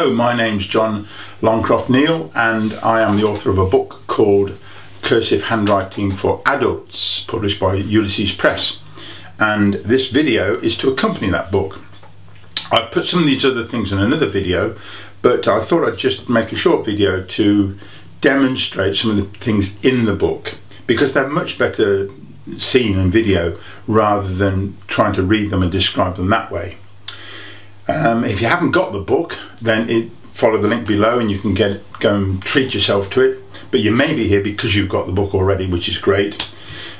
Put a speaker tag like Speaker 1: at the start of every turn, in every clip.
Speaker 1: Hello, my name's John Longcroft Neal, and I am the author of a book called Cursive Handwriting for Adults, published by Ulysses Press. And this video is to accompany that book. I put some of these other things in another video, but I thought I'd just make a short video to demonstrate some of the things in the book because they're much better seen in video rather than trying to read them and describe them that way. Um, if you haven't got the book, then it, follow the link below and you can get go and treat yourself to it. But you may be here because you've got the book already, which is great.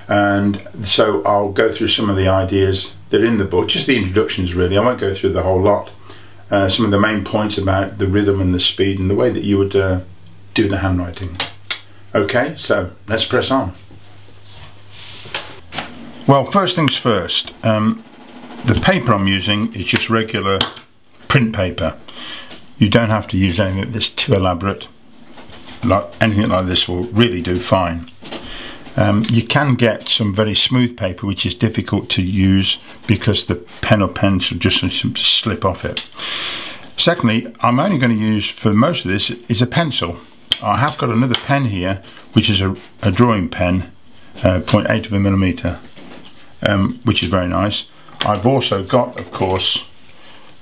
Speaker 1: And so I'll go through some of the ideas that are in the book, just the introductions really. I won't go through the whole lot. Uh, some of the main points about the rhythm and the speed and the way that you would uh, do the handwriting. Okay, so let's press on. Well, first things first. Um, the paper I'm using is just regular print paper. You don't have to use anything that's too elaborate. Like anything like this will really do fine. Um, you can get some very smooth paper which is difficult to use because the pen or pencil just slip off it. Secondly, I'm only going to use for most of this is a pencil. I have got another pen here which is a, a drawing pen, uh, 0.8 of a millimeter, um, which is very nice. I've also got, of course,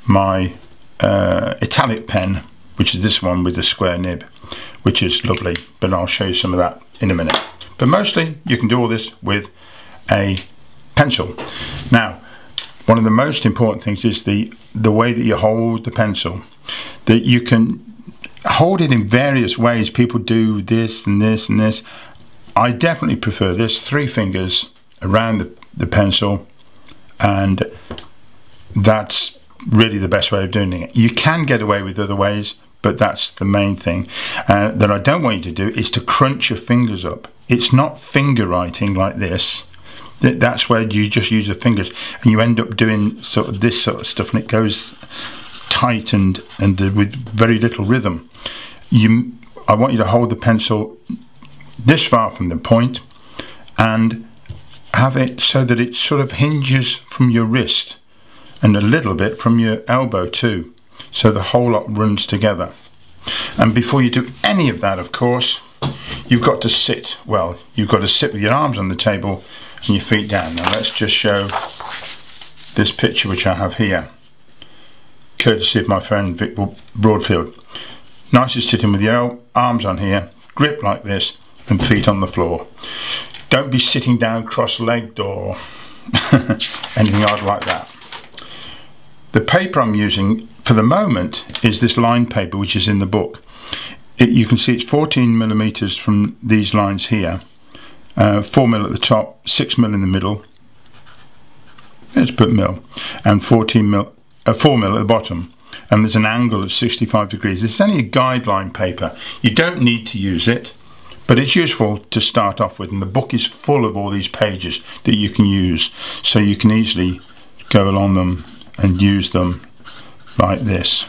Speaker 1: my uh, italic pen, which is this one with the square nib, which is lovely, but I'll show you some of that in a minute. But mostly you can do all this with a pencil. Now, one of the most important things is the, the way that you hold the pencil. That you can hold it in various ways. People do this and this and this. I definitely prefer this, three fingers around the, the pencil and that's really the best way of doing it. You can get away with other ways, but that's the main thing. Uh, that I don't want you to do is to crunch your fingers up. It's not finger writing like this. That's where you just use the fingers and you end up doing sort of this sort of stuff and it goes tight and, and with very little rhythm. You, I want you to hold the pencil this far from the point and have it so that it sort of hinges from your wrist and a little bit from your elbow too so the whole lot runs together. And before you do any of that of course you've got to sit well you've got to sit with your arms on the table and your feet down. Now let's just show this picture which I have here courtesy of my friend Vic Broadfield. Nice to sitting with your arms on here grip like this and feet on the floor. Don't be sitting down cross-legged or anything odd like that. The paper I'm using for the moment is this line paper which is in the book. It, you can see it's 14 millimeters from these lines here, uh, 4 mil at the top, 6 mil in the middle, let's put mil, and 14 mil, uh, 4 mil at the bottom and there's an angle of 65 degrees. This is only a guideline paper. You don't need to use it. But it's useful to start off with, and the book is full of all these pages that you can use, so you can easily go along them and use them like this.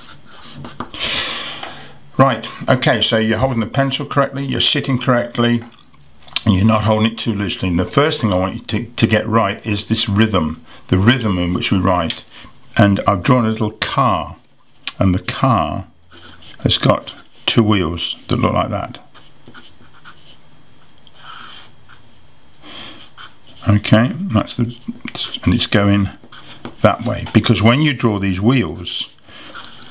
Speaker 1: Right, okay, so you're holding the pencil correctly, you're sitting correctly, and you're not holding it too loosely. And the first thing I want you to, to get right is this rhythm, the rhythm in which we write. And I've drawn a little car, and the car has got two wheels that look like that. Okay, that's the, and it's going that way because when you draw these wheels,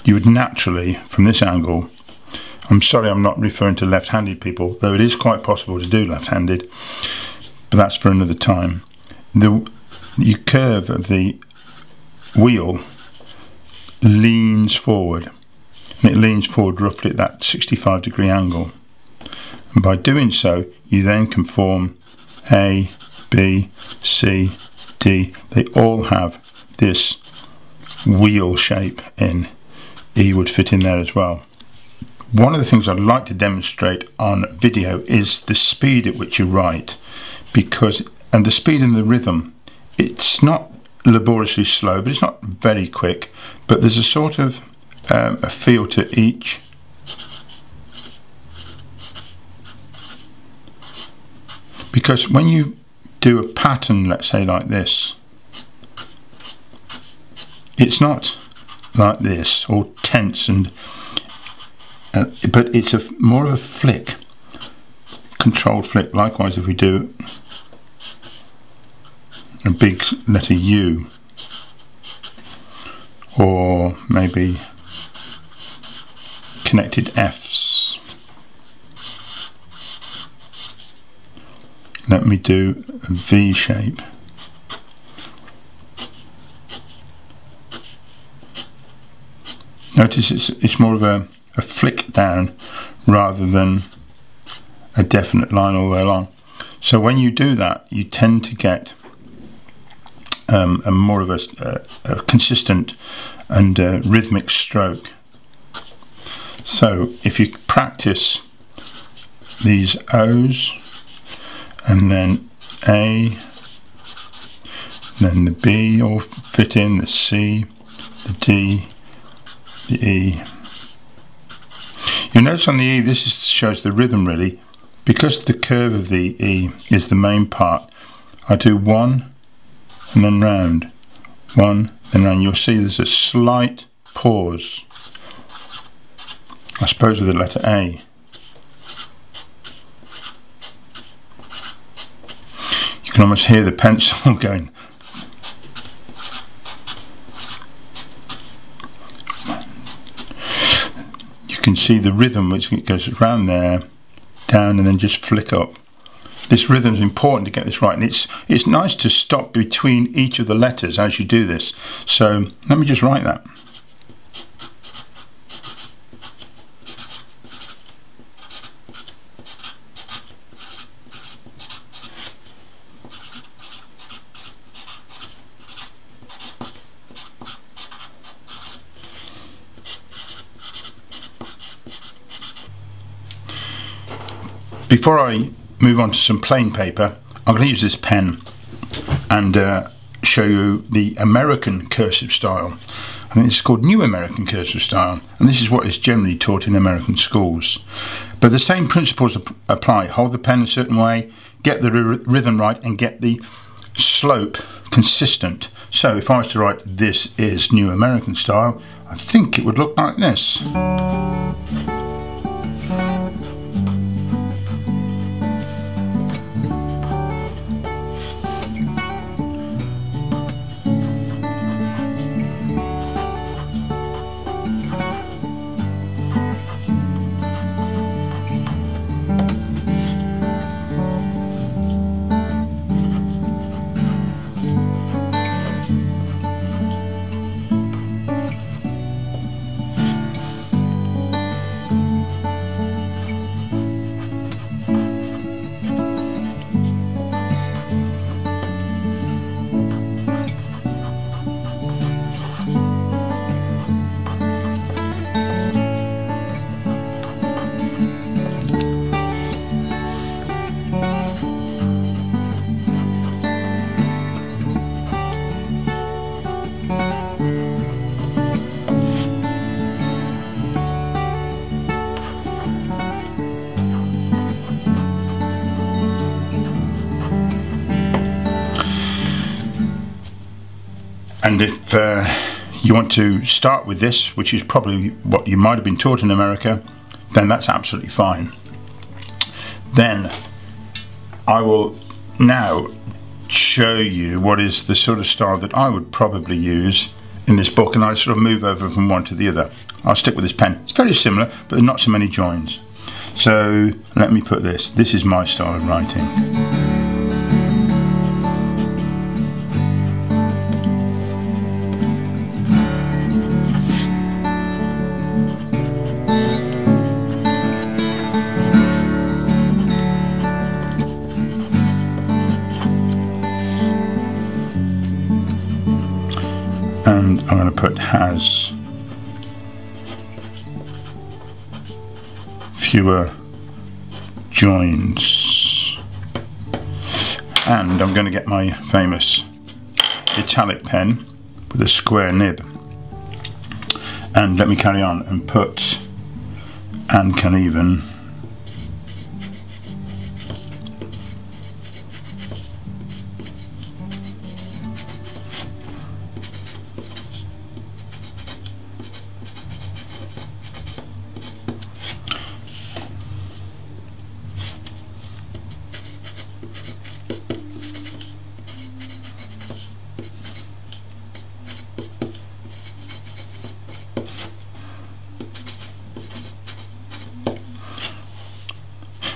Speaker 1: you would naturally, from this angle, I'm sorry I'm not referring to left-handed people, though it is quite possible to do left-handed, but that's for another time. The, the curve of the wheel leans forward, and it leans forward roughly at that 65 degree angle. And by doing so, you then can form A, B, C, D. They all have this wheel shape in. E would fit in there as well. One of the things I'd like to demonstrate on video is the speed at which you write because and the speed and the rhythm it's not laboriously slow but it's not very quick but there's a sort of um, a feel to each because when you do a pattern let's say like this it's not like this all tense and uh, but it's a more of a flick controlled flick. Likewise if we do a big letter U or maybe connected F's. Let me do a V shape notice it's, it's more of a a flick down rather than a definite line all the way along. So when you do that, you tend to get um, a more of a, a, a consistent and uh, rhythmic stroke. So if you practice these O's and then A, then the B all fit in, the C, the D, the E, you notice on the E, this is, shows the rhythm really. Because the curve of the E is the main part, I do one and then round, one, then round. You'll see there's a slight pause, I suppose with the letter A. You can almost hear the pencil going can see the rhythm which goes around there, down and then just flick up. This rhythm is important to get this right and it's it's nice to stop between each of the letters as you do this. So let me just write that. Before I move on to some plain paper, I'm going to use this pen and uh, show you the American cursive style. I think it's called New American Cursive Style, and this is what is generally taught in American schools. But the same principles ap apply. Hold the pen a certain way, get the rhythm right, and get the slope consistent. So if I was to write this is New American Style, I think it would look like this. And if uh, you want to start with this, which is probably what you might have been taught in America, then that's absolutely fine. Then I will now show you what is the sort of style that I would probably use in this book and I sort of move over from one to the other. I'll stick with this pen. It's very similar, but not so many joins. So let me put this. This is my style of writing. Fewer joins. And I'm going to get my famous italic pen with a square nib. And let me carry on and put and can even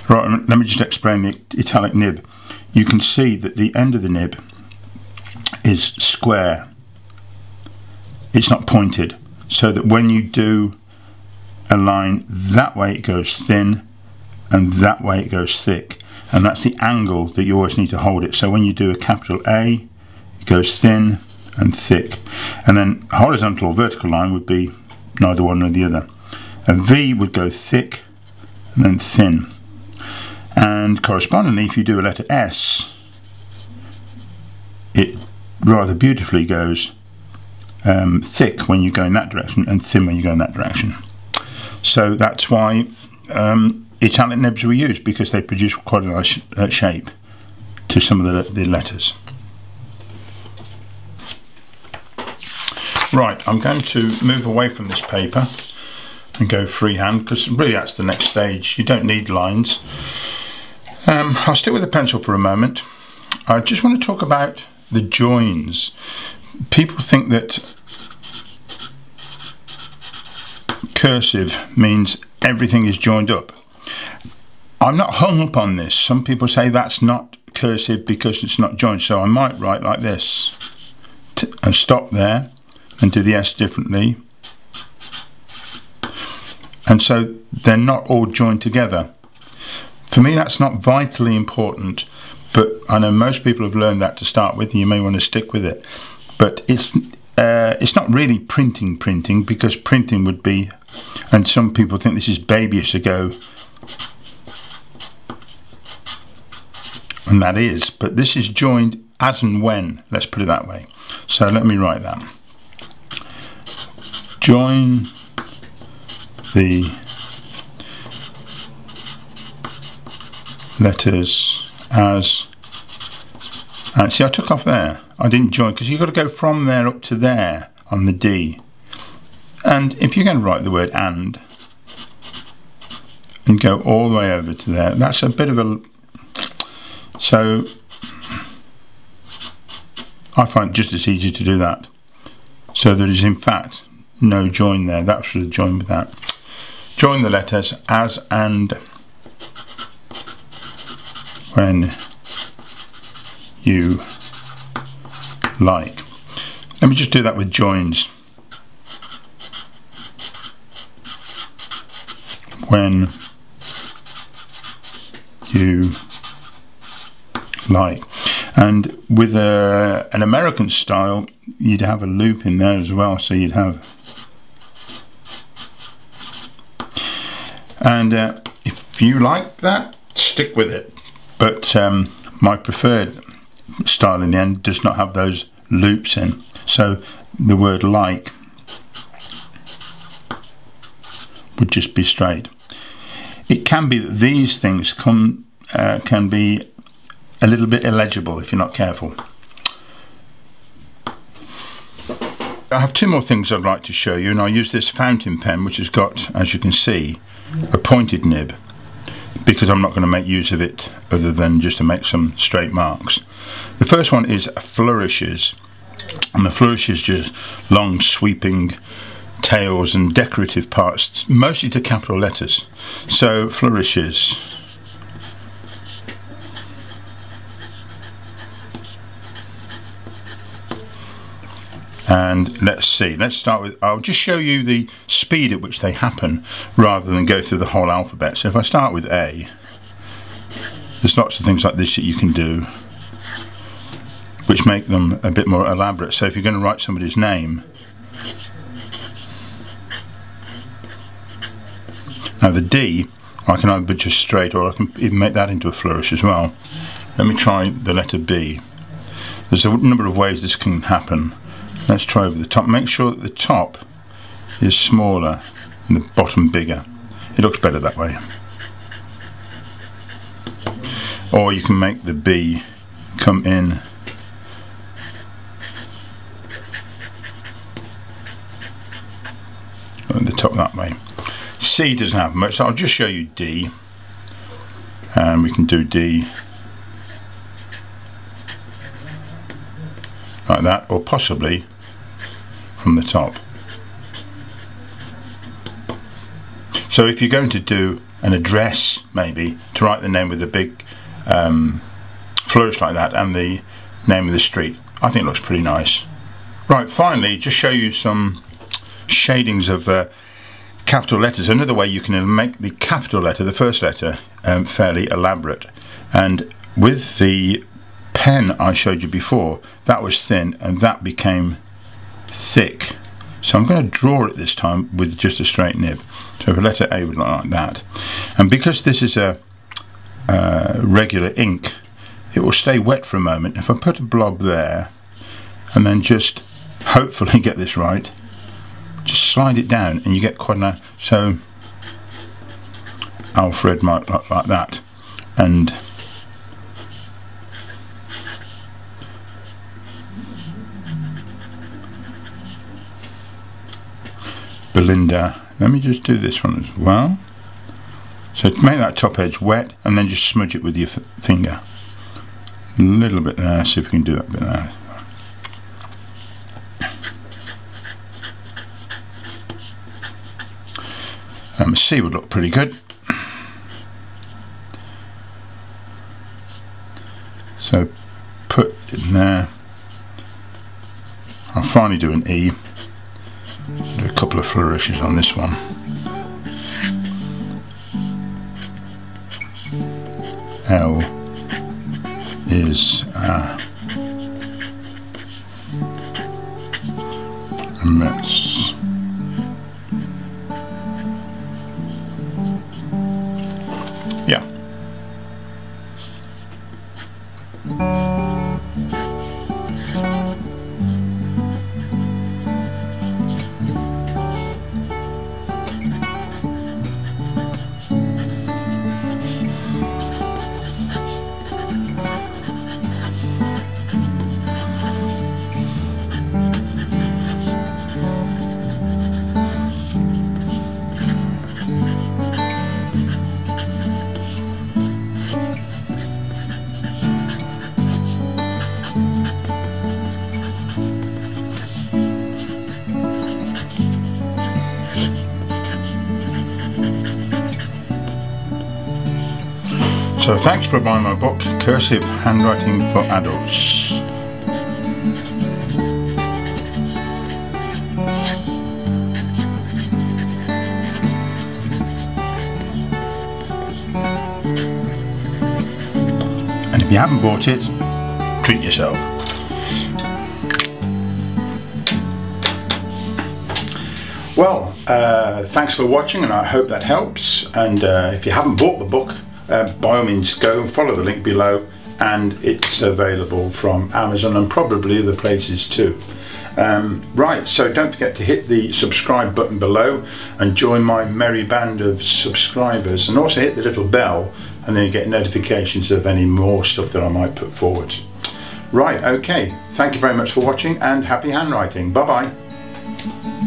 Speaker 1: Right, let me just explain the italic nib. You can see that the end of the nib is square. It's not pointed. So that when you do a line that way it goes thin and that way it goes thick. And that's the angle that you always need to hold it. So when you do a capital A, it goes thin and thick. And then horizontal or vertical line would be neither one nor the other. A V would go thick and then thin and correspondingly if you do a letter S it rather beautifully goes um, thick when you go in that direction and thin when you go in that direction. So that's why um, italic nibs were used because they produce quite a nice uh, shape to some of the, the letters. Right I'm going to move away from this paper and go freehand because really that's the next stage. You don't need lines um, I'll stick with the pencil for a moment. I just want to talk about the joins. People think that cursive means everything is joined up. I'm not hung up on this. Some people say that's not cursive because it's not joined. So I might write like this and stop there and do the S differently. And so they're not all joined together. For me, that's not vitally important, but I know most people have learned that to start with, and you may want to stick with it. But it's uh, it's not really printing printing because printing would be, and some people think this is babyish to go, and that is, but this is joined as and when, let's put it that way. So let me write that. Join the letters as uh, actually I took off there. I didn't join because you've got to go from there up to there on the D. And if you're going to write the word and and go all the way over to there that's a bit of a so I find just as easy to do that. So there is in fact no join there. That should have joined with that. Join the letters as and when you like. Let me just do that with joins. When you like. And with a, an American style, you'd have a loop in there as well, so you'd have. And uh, if you like that, stick with it but um, my preferred style in the end does not have those loops in. So the word like would just be straight. It can be that these things come uh, can be a little bit illegible if you're not careful. I have two more things I'd like to show you and I'll use this fountain pen which has got as you can see a pointed nib because I'm not going to make use of it other than just to make some straight marks. The first one is flourishes and the flourishes just long sweeping tails and decorative parts mostly to capital letters so flourishes and let's see let's start with I'll just show you the speed at which they happen rather than go through the whole alphabet. So if I start with A there's lots of things like this that you can do which make them a bit more elaborate. So if you're going to write somebody's name now the D I can either just straight or I can even make that into a flourish as well. Let me try the letter B. There's a number of ways this can happen let's try over the top. Make sure that the top is smaller and the bottom bigger. It looks better that way. Or you can make the B come in. At the top that way. C doesn't have much so I'll just show you D. And we can do D. Like that or possibly from the top. So if you're going to do an address maybe to write the name with a big um, flourish like that and the name of the street I think it looks pretty nice. Right finally just show you some shadings of uh, capital letters. Another way you can make the capital letter, the first letter, um, fairly elaborate and with the pen I showed you before that was thin and that became thick. So I'm going to draw it this time with just a straight nib. So if a letter A would look like that. And because this is a uh, regular ink, it will stay wet for a moment. If I put a blob there and then just hopefully get this right, just slide it down and you get quite a so Alfred might look like that and Belinda. Let me just do this one as well. So make that top edge wet and then just smudge it with your finger. A little bit there, see if we can do that bit there. Um, C would look pretty good. So put in there. I'll finally do an E couple of flourishes on this one. L is uh, So thanks for buying my book, Cursive Handwriting for Adults. And if you haven't bought it, treat yourself. Well, uh, thanks for watching and I hope that helps. And uh, if you haven't bought the book, uh, by all means go and follow the link below and it's available from Amazon and probably other places too. Um, right, so don't forget to hit the subscribe button below and join my merry band of subscribers and also hit the little bell and then you get notifications of any more stuff that I might put forward. Right, okay, thank you very much for watching and happy handwriting. Bye bye.